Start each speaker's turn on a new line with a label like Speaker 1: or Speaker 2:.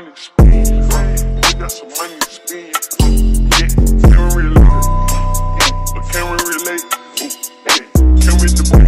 Speaker 1: money to spend. We got some money to spend. Yeah, can we relate? But can we relate? Ooh, yeah. Can we debate?